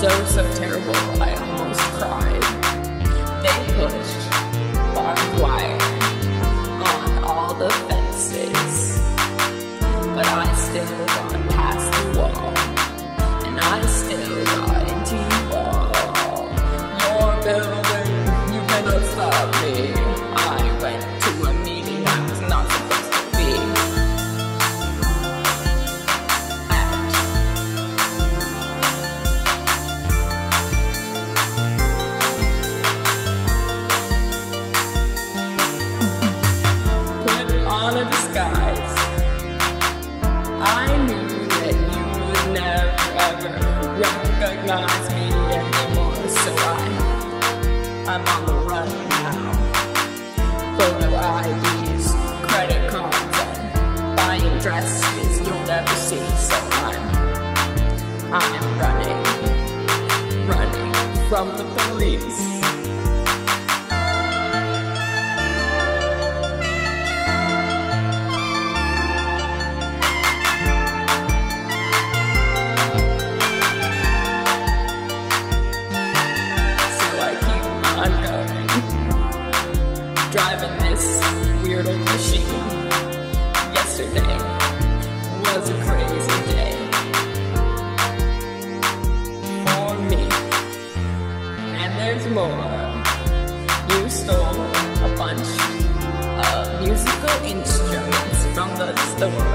so, so recognize me anymore, so I, I'm on the run now. Photo IDs, credit cards, and buying dresses you'll never see, so I'm, I'm running, running from the police. This weird old machine. Yesterday was a crazy day for me, and there's more. You stole a bunch of musical instruments from the store.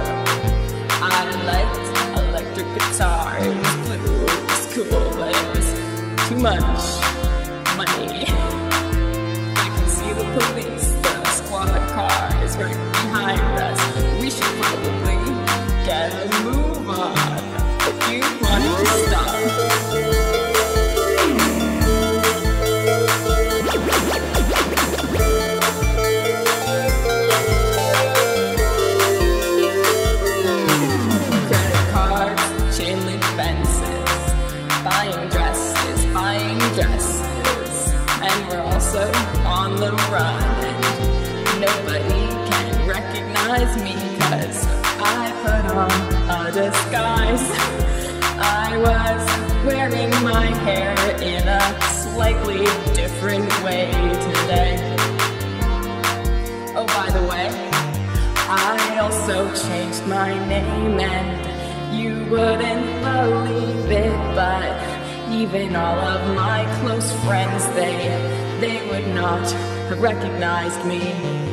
I liked electric guitar, it was blue, it was cool, but it was too much money. Fences, buying dresses, buying dresses, and we're also on the run. Nobody can recognize me because I put on a disguise. I was wearing my hair in a slightly different way today. Oh, by the way, I also changed my name and you wouldn't believe even all of my close friends, they, they would not have recognized me.